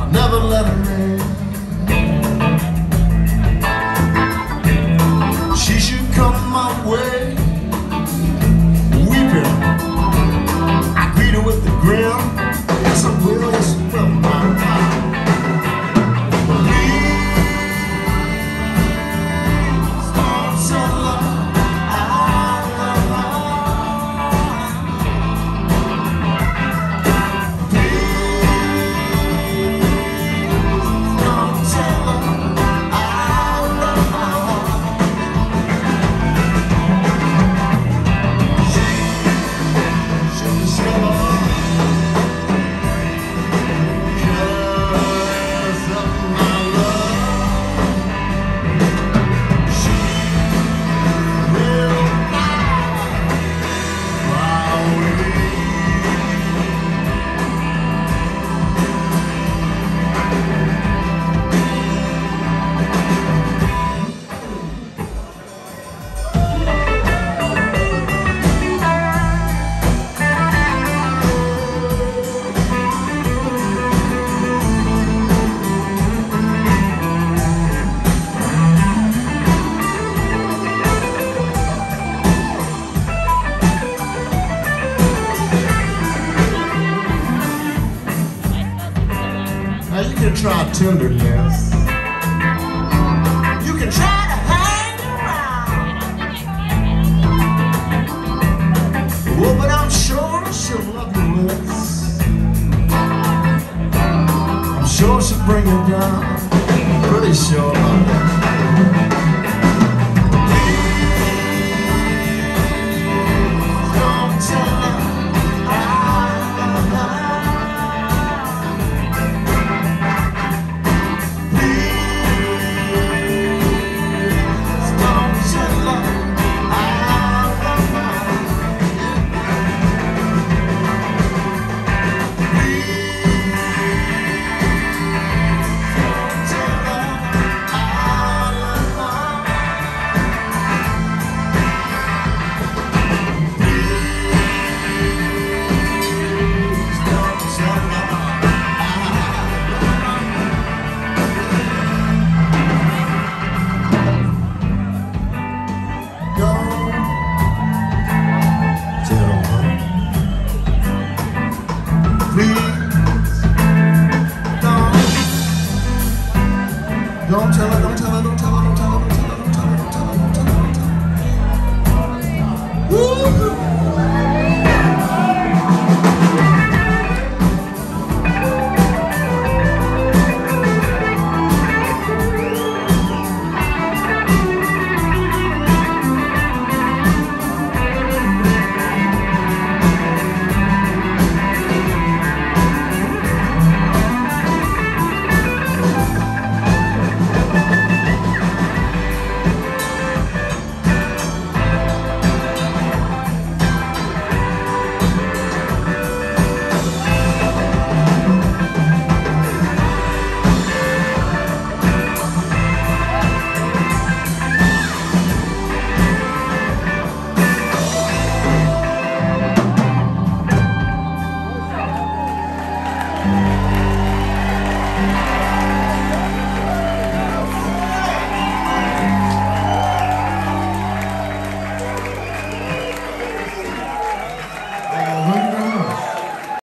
I'll never let her. Now you can try tenderness. You can try to hang around. Oh, but I'm sure she'll love you less. I'm sure she'll bring you down. Ooh.